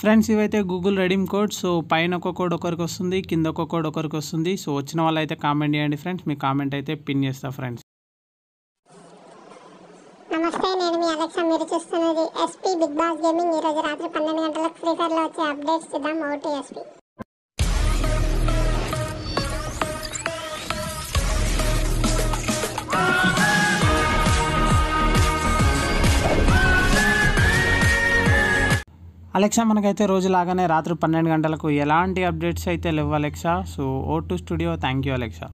Friends ఇవైతే Google redeem code so పైన ఒక కోడ్ ఒకరికి వస్తుంది కింద ఒక కోడ్ ఒకరికి వస్తుంది. సో వచ్చిన వాళ్ళు అయితే కామెంట్ చేయండి ఫ్రెండ్స్ మీ కామెంట్ అయితే పిన్ చేస్తా ఫ్రెండ్స్ నమస్తే నేను మీ అలెక్సా మీరు చూస్తున్నది ఎస్పీ బిగ్ బాస్ గేమింగ్ ఈరోజు రాత్రి పన్నెండు గంటలకు ఫ్రీ ఫైర్ వచ్చే అప్డేట్స్ చూద్దాం. ఓటీ ఎస్పీ అలెక్సా మనకైతే రోజు లాగానే రాత్రి పన్నెండు గంటలకు ఎలాంటి అప్డేట్స్ అయితే లేవు Alexa? So over to studio thank you Alexa.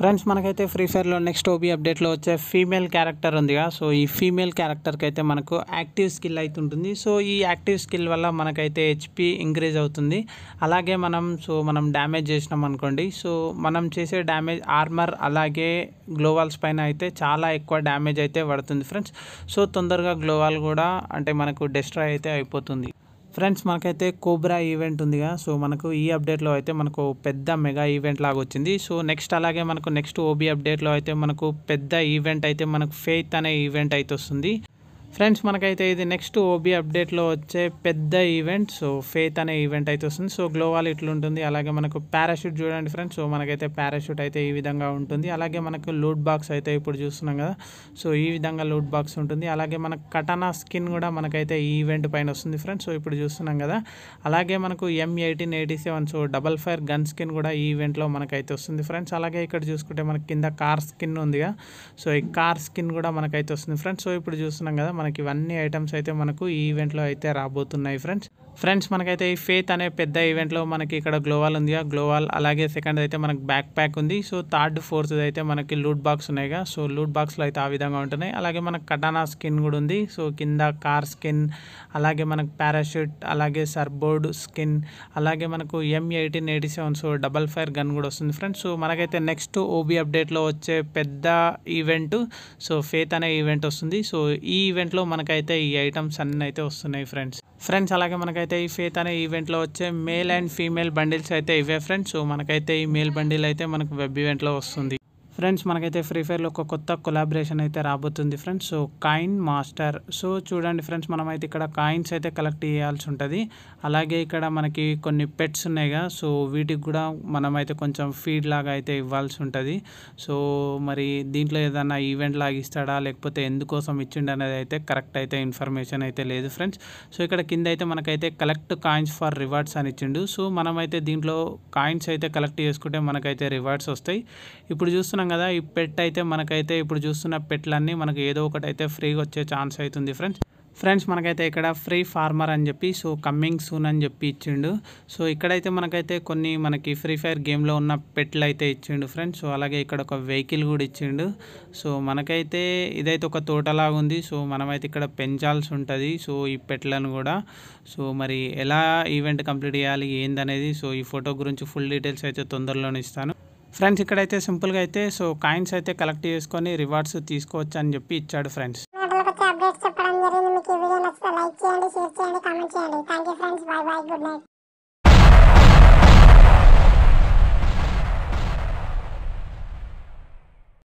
Friends మనకైతే ఫ్రీ ఫైర్లో నెక్స్ట్ ఓబీ అప్డేట్లో వచ్చే ఫీమేల్ క్యారెక్టర్ ఉందిగా. సో ఈ ఫీమేల్ క్యారెక్టర్కి అయితే మనకు యాక్టివ్ స్కిల్ అయితే ఉంటుంది. సో ఈ యాక్టివ్ స్కిల్ వల్ల మనకైతే హెచ్పి ఇంక్రీజ్ అవుతుంది. అలాగే మనం సో మనం డ్యామేజ్ చేసినాం అనుకోండి. సో మనం చేసే డ్యామేజ్ ఆర్మర్ అలాగే గ్లోవాల్స్ పైన అయితే చాలా ఎక్కువ డ్యామేజ్ అయితే పడుతుంది ఫ్రెండ్స్ సో తొందరగా గ్లోవాల్ కూడా అంటే మనకు డిస్ట్రాయ్ అయితే అయిపోతుంది. ఫ్రెండ్స్ మనకైతే కోబ్రా ఈవెంట్ ఉందిగా. సో మనకు ఈ అప్డేట్లో అయితే మనకు పెద్ద మెగా ఈవెంట్ లాగా వచ్చింది. సో నెక్స్ట్ అలాగే మనకు నెక్స్ట్ ఓబీ అప్డేట్లో అయితే మనకు పెద్ద ఈవెంట్ అయితే మనకు ఫెయిత్ అనే ఈవెంట్ అయితే వస్తుంది. ఫ్రెండ్స్ మనకైతే ఇది నెక్స్ట్ ఓబీ అప్డేట్లో వచ్చే పెద్ద ఈవెంట్. సో ఫేత్ అనే ఈవెంట్ అయితే వస్తుంది. సో గ్లోవాల్ ఇట్లుంటుంది. అలాగే మనకు పారాషూట్ చూడండి ఫ్రెండ్స్. సో మనకైతే పారాషూట్ అయితే ఈ విధంగా ఉంటుంది. అలాగే మనకు లూట్ బాక్స్ అయితే ఇప్పుడు చూస్తున్నాం కదా. సో ఈ విధంగా లూట్ బాక్స్ ఉంటుంది. అలాగే మనకు కటానా స్కిన్ కూడా మనకైతే ఈ ఈవెంట్ పైన వస్తుంది ఫ్రెండ్స్. సో ఇప్పుడు చూస్తున్నాం కదా. అలాగే మనకు M eighteen eighty seven so double fire gun skin కూడా ఈ ఈవెంట్లో మనకైతే వస్తుంది ఫ్రెండ్స్. అలాగే ఇక్కడ చూసుకుంటే మనకి కింద కార్ స్కిన్ ఉందిగా సో ఈ కార్ స్కిన్ కూడా మనకైతే వస్తుంది ఫ్రెండ్స్. సో ఇప్పుడు చూస్తున్నాం కదా. మనకి ఇవన్నీ ఐటమ్స్ అయితే మనకు ఈ ఈవెంట్లో అయితే రాబోతున్నాయి ఫ్రెండ్స్ ఫ్రెండ్స్ మనకైతే ఈ ఫేత్ అనే పెద్ద ఈవెంట్లో మనకి ఇక్కడ గ్లోవాల్ ఉంది. గ్లోవాల్ అలాగే సెకండ్ అయితే మనకి బ్యాక్ ప్యాక్ ఉంది. సో థర్డ్ ఫోర్త్ అయితే మనకి లూట్ బాక్స్ ఉన్నాయిగా సో లూట్ బాక్స్లో అయితే ఆ విధంగా ఉంటున్నాయి. అలాగే మనకు కటానా స్కిన్ కూడా ఉంది. సో కింద కార్ స్కిన్ అలాగే మనకు పారాషూట్ అలాగే సర్బోర్డ్ స్కిన్ అలాగే మనకు M eighteen eighty seven so double fire gun కూడా వస్తుంది ఫ్రెండ్స్. సో మనకైతే నెక్స్ట్ ఓబీ అప్డేట్లో వచ్చే పెద్ద ఈవెంట్ సో ఫేత్ అనే ఈవెంట్ వస్తుంది. సో ఈ ఈవెంట్లో మనకైతే ఈ ఐటమ్స్ అన్నీ అయితే వస్తున్నాయి ఫ్రెండ్స్. ఫ్రెండ్స్ అలాగే మనకైతే ఈ ఫేత్ అనే ఈవెంట్లో వచ్చే మేల్ అండ్ ఫీమేల్ బండిల్స్ అయితే ఇవే ఫ్రెండ్స్ సో మనకైతే ఈ మేల్ బండిల్ అయితే మనకు వెబ్ ఈవెంట్లో వస్తుంది. ఫ్రెండ్స్ మనకైతే ఫ్రీ ఫైర్లో ఒక కొత్త కొలాబరేషన్ అయితే రాబోతుంది friends. So coin master so చూడండి ఫ్రెండ్స్ మనమైతే ఇక్కడ కాయిన్స్ అయితే కలెక్ట్ చేయాల్సి ఉంటుంది. అలాగే ఇక్కడ మనకి కొన్ని పెట్స్ ఉన్నాయిగా సో వీటికి కూడా మనమైతే కొంచెం ఫీడ్ లాగా అయితే ఇవ్వాల్సి ఉంటుంది. సో మరి దీంట్లో ఏదైనా ఈవెంట్ లాగా ఇస్తాడా? లేకపోతే ఎందుకోసం ఇచ్చిండు అనేది అయితే కరెక్ట్ అయితే ఇన్ఫర్మేషన్ అయితే లేదు ఫ్రెండ్స్. సో ఇక్కడ కింద అయితే మనకైతే కలెక్ట్ కాయిన్స్ ఫర్ రివార్డ్స్ అని ఇచ్చిండు. సో మనమైతే దీంట్లో కాయిన్స్ అయితే కలెక్ట్ చేసుకుంటే మనకైతే రివార్డ్స్ వస్తాయి. ఇప్పుడు చూస్తున్నాం కదా ఈ పెట్ అయితే మనకైతే ఇప్పుడు చూస్తున్న పెట్లన్నీ మనకు ఏదో ఒకటి అయితే ఫ్రీగా వచ్చే ఛాన్స్ అవుతుంది ఫ్రెండ్స్ ఫ్రెండ్స్ మనకైతే ఇక్కడ ఫ్రీ ఫార్మర్ అని చెప్పి సో కమ్మింగ్ సూన్ అని చెప్పి ఇచ్చిండు. సో ఇక్కడైతే మనకైతే కొన్ని మనకి ఫ్రీ ఫైర్ గేమ్లో ఉన్న పెట్లు అయితే ఇచ్చిండు ఫ్రెండ్స్ సో అలాగే ఇక్కడ ఒక వెహికల్ కూడా ఇచ్చిండు. సో మనకైతే ఇదైతే ఒక తోటలాగా ఉంది. సో మనమైతే ఇక్కడ పెంచాల్సి ఉంటుంది. సో ఈ పెట్లను కూడా. సో మరి ఎలా ఈవెంట్ కంప్లీట్ చేయాలి ఏందనేది సో ఈ ఫోటో గురించి ఫుల్ డీటెయిల్స్ అయితే తొందరలోనే ఇస్తాను. ఫ్రెండ్స్ ఇక్కడైతే సింపుల్గా అయితే సో కాయిన్స్ అయితే కలెక్ట్ చేసుకొని రివార్డ్స్ తీసుకోవచ్చు అని చెప్పి ఇచ్చాడు ఫ్రెండ్స్. అప్డేట్స్ చెప్పడం జరిగింది. మీకు ఈ వీడియో నచ్చితే లైక్ చేయండి షేర్ చేయండి కామెంట్ చేయండి. Thank you friends bye bye good night